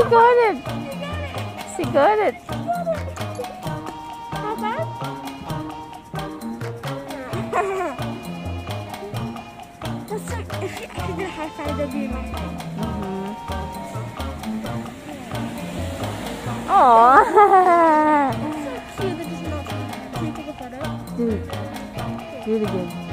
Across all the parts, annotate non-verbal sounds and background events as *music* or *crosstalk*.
she got it. She got it. How bad? That's like, if I could high five, that'd be. Aww. So cute that just not. Can you take a photo? do it. Do it again.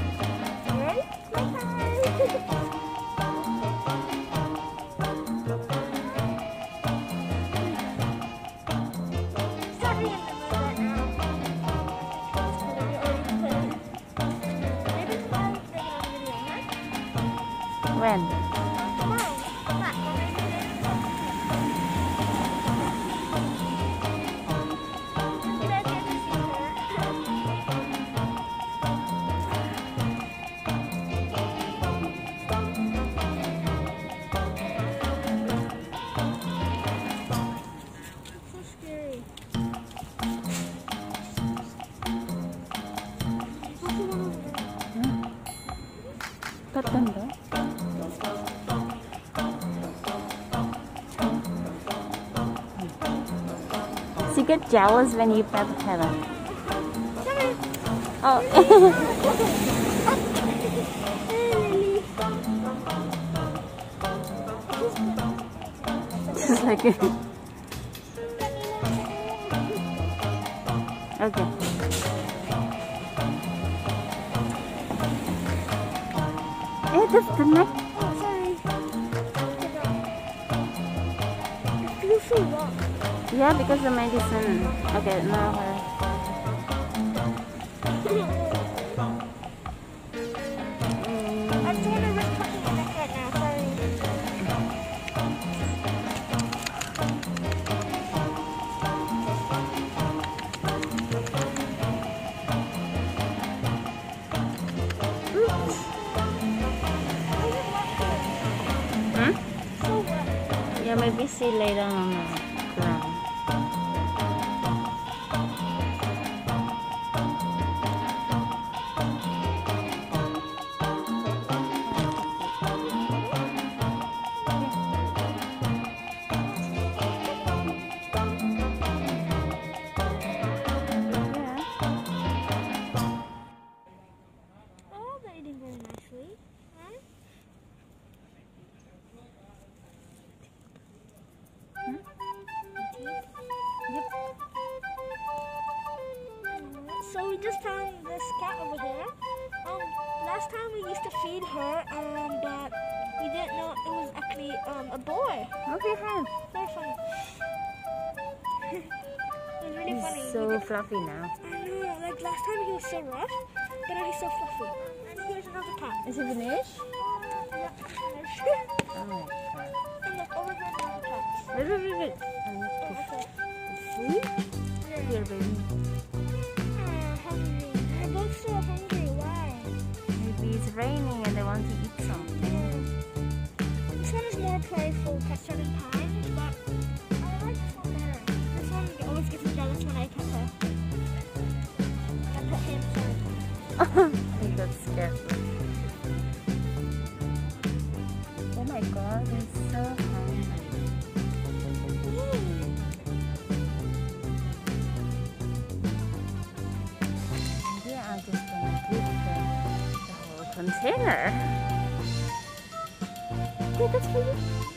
When? What? Did I get jealous when you pet her. *laughs* Oh. *laughs* Just like it. Okay. Hey, disconnect. Oh, sorry. Feels wrong. Yeah, because the medicine. Okay, now. I just want to risk touching your neck right now. Sorry. Hmm? Yeah, maybe lay down on we just found this cat over here. Um, last time we used to feed her, and uh, we didn't know it was actually um, a boy. Okay, hi. Very funny. *laughs* it was really. He's We so fluffy now. I know, like last time he was so rough, but now he's so fluffy. And here's another cat. Is it finished? Yeah, *laughs* finished. Oh my god. and look, over there, another cat. Wait, wait, wait, wait. I need Oh, see. Yeah. Here, baby. Raining and they want to eat something. This one is more playful, catch and times, but I like this one better. This one always gets me jealous when I pet her. I pet him, sorry. he got scared. Oh my god, it's so the whole that's.